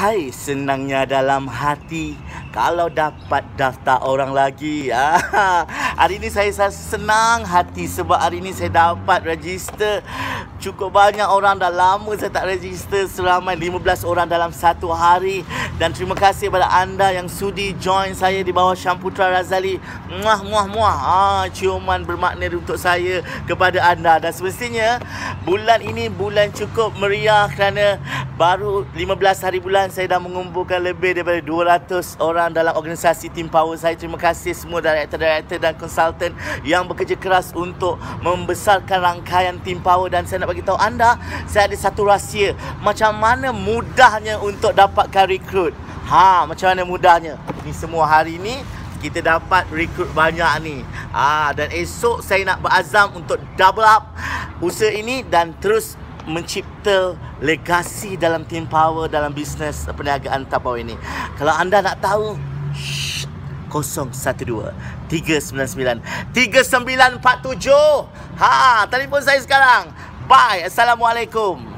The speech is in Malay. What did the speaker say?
Hai senangnya dalam hati kalau dapat daftar orang lagi. Hari ini saya senang hati sebab hari ini saya dapat register. Cukup banyak orang dah lama saya tak register seramai 15 orang dalam satu hari dan terima kasih kepada anda yang sudi join saya di bawah Syamputra Razali. Muah muah muah. Ah, ciuman bermakna untuk saya kepada anda dan semestinya bulan ini bulan cukup meriah kerana baru 15 hari bulan saya dah mengumpulkan lebih daripada 200 orang dalam organisasi Team Power saya. Terima kasih semua director-director dan konsultan yang bekerja keras untuk membesarkan rangkaian Team Power dan saya nak bagi tahu anda saya ada satu rahsia macam mana mudahnya untuk dapatkan rekrut. Ha, macam mana mudahnya? Ni semua hari ni kita dapat rekrut banyak ni. Ah dan esok saya nak berazam untuk double up usaha ini dan terus mencipta legasi dalam team power dalam bisnes perniagaan tapau ini. Kalau anda nak tahu, 012 399 3947. Ha, telefon saya sekarang. Bye. Assalamualaikum.